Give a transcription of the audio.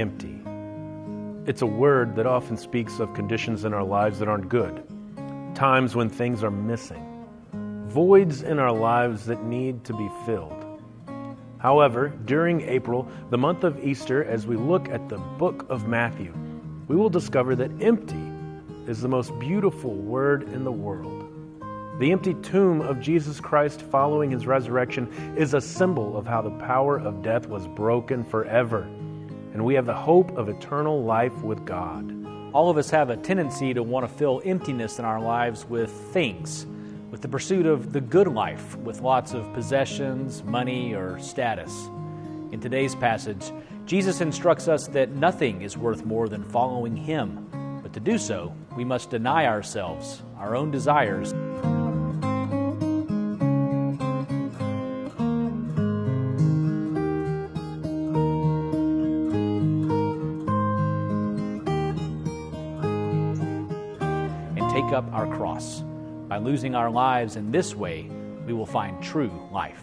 empty. It's a word that often speaks of conditions in our lives that aren't good, times when things are missing, voids in our lives that need to be filled. However, during April, the month of Easter, as we look at the book of Matthew, we will discover that empty is the most beautiful word in the world. The empty tomb of Jesus Christ following his resurrection is a symbol of how the power of death was broken forever, and we have the hope of eternal life with God. All of us have a tendency to want to fill emptiness in our lives with things, with the pursuit of the good life, with lots of possessions, money, or status. In today's passage, Jesus instructs us that nothing is worth more than following Him. But to do so, we must deny ourselves, our own desires. Take up our cross. By losing our lives in this way, we will find true life.